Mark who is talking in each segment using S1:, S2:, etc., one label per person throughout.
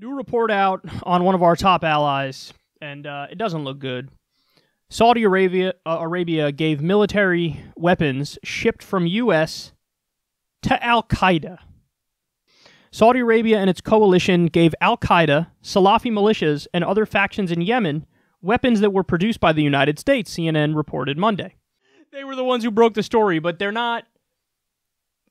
S1: New report out on one of our top allies, and uh, it doesn't look good. Saudi Arabia uh, Arabia gave military weapons shipped from U.S. to Al Qaeda. Saudi Arabia and its coalition gave Al Qaeda, Salafi militias, and other factions in Yemen weapons that were produced by the United States, CNN reported Monday. They were the ones who broke the story, but they're not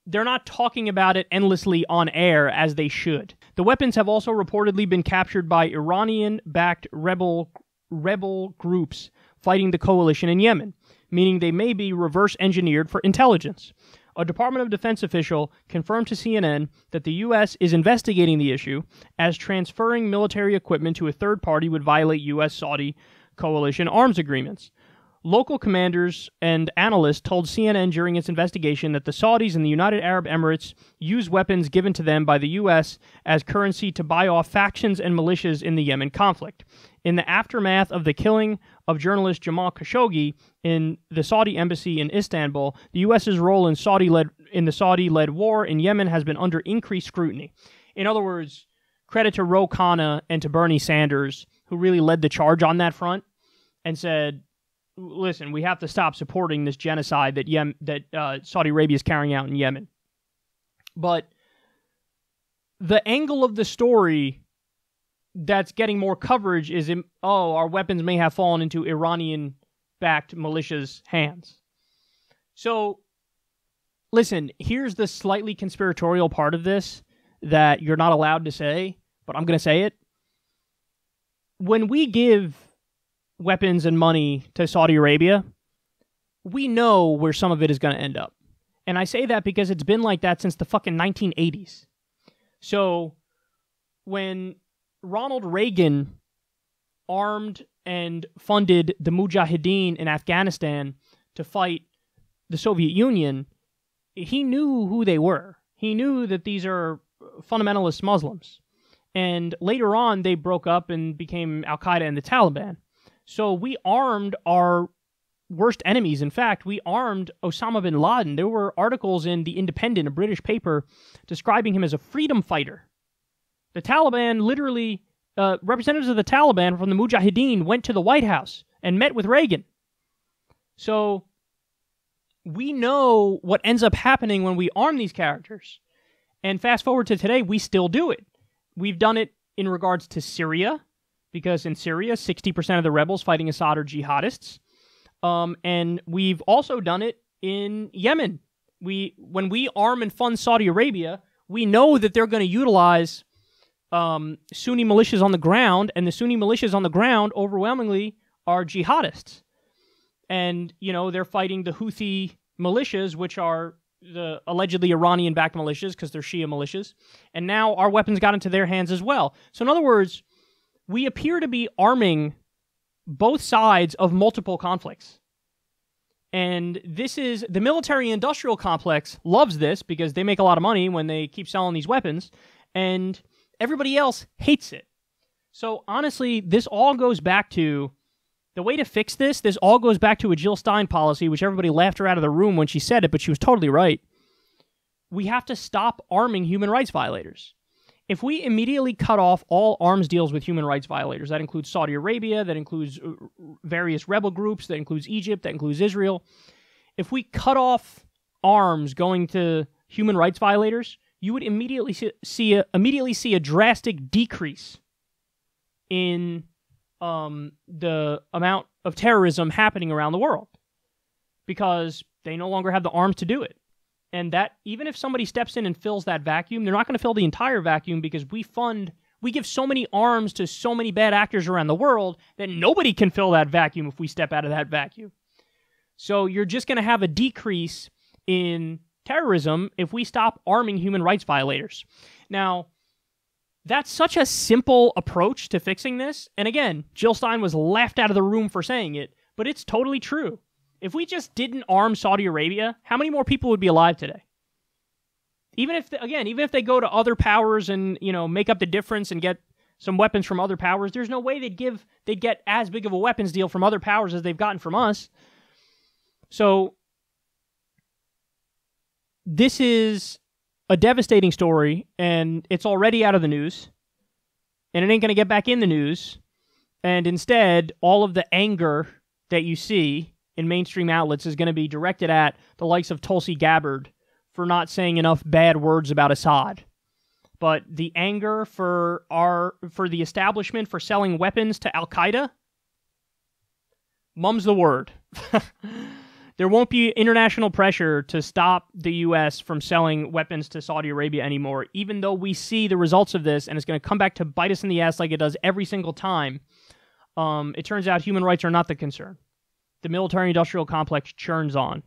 S1: they're not talking about it endlessly on air as they should. The weapons have also reportedly been captured by Iranian-backed rebel rebel groups fighting the coalition in Yemen, meaning they may be reverse engineered for intelligence. A Department of Defense official confirmed to CNN that the U.S. is investigating the issue as transferring military equipment to a third party would violate U.S. Saudi coalition arms agreements. Local commanders and analysts told CNN during its investigation that the Saudis and the United Arab Emirates use weapons given to them by the U.S. as currency to buy off factions and militias in the Yemen conflict. In the aftermath of the killing of journalist Jamal Khashoggi in the Saudi embassy in Istanbul, the U.S.'s role in Saudi-led in the Saudi-led war in Yemen has been under increased scrutiny. In other words, credit to Ro Khanna and to Bernie Sanders, who really led the charge on that front and said, listen, we have to stop supporting this genocide that Yem- that uh, Saudi Arabia is carrying out in Yemen. But the angle of the story that's getting more coverage is, oh, our weapons may have fallen into Iranian-backed militias' hands. So, listen, here's the slightly conspiratorial part of this that you're not allowed to say, but I'm going to say it. When we give weapons and money to Saudi Arabia, we know where some of it is going to end up. And I say that because it's been like that since the fucking 1980s. So when Ronald Reagan armed and funded the Mujahideen in Afghanistan to fight the Soviet Union, he knew who they were. He knew that these are fundamentalist Muslims. And later on, they broke up and became Al Qaeda and the Taliban. So we armed our worst enemies. In fact, we armed Osama bin Laden. There were articles in The Independent, a British paper, describing him as a freedom fighter. The Taliban literally, uh, representatives of the Taliban from the Mujahideen went to the White House and met with Reagan. So we know what ends up happening when we arm these characters. And fast forward to today, we still do it. We've done it in regards to Syria because in Syria, 60% of the rebels fighting Assad are jihadists. Um, and we've also done it in Yemen. We when we arm and fund Saudi Arabia, we know that they're going to utilize um, Sunni militias on the ground, and the Sunni militias on the ground overwhelmingly are jihadists. And you know they're fighting the Houthi militias, which are the allegedly Iranian-backed militias because they're Shia militias. And now our weapons got into their hands as well. So in other words, we appear to be arming both sides of multiple conflicts. And this is the military industrial complex loves this because they make a lot of money when they keep selling these weapons, and everybody else hates it. So honestly, this all goes back to the way to fix this. This all goes back to a Jill Stein policy, which everybody laughed her out of the room when she said it, but she was totally right. We have to stop arming human rights violators if we immediately cut off all arms deals with human rights violators, that includes Saudi Arabia, that includes uh, various rebel groups, that includes Egypt, that includes Israel, if we cut off arms going to human rights violators, you would immediately see, a, immediately see a drastic decrease in um, the amount of terrorism happening around the world because they no longer have the arms to do it. And that even if somebody steps in and fills that vacuum, they're not going to fill the entire vacuum because we fund we give so many arms to so many bad actors around the world that nobody can fill that vacuum if we step out of that vacuum. So you're just going to have a decrease in terrorism if we stop arming human rights violators. Now, that's such a simple approach to fixing this. And again, Jill Stein was laughed out of the room for saying it, but it's totally true. If we just didn't arm Saudi Arabia, how many more people would be alive today? Even if, again, even if they go to other powers and you know make up the difference and get some weapons from other powers, there's no way they'd give they'd get as big of a weapons deal from other powers as they've gotten from us. So this is a devastating story, and it's already out of the news. and it ain't going to get back in the news. And instead, all of the anger that you see in mainstream outlets is going to be directed at the likes of Tulsi Gabbard for not saying enough bad words about Assad. But the anger for our for the establishment for selling weapons to Al Qaeda, mum's the word. there won't be international pressure to stop the U.S. from selling weapons to Saudi Arabia anymore, even though we see the results of this and it's going to come back to bite us in the ass like it does every single time. Um, it turns out human rights are not the concern. The military industrial complex churns on.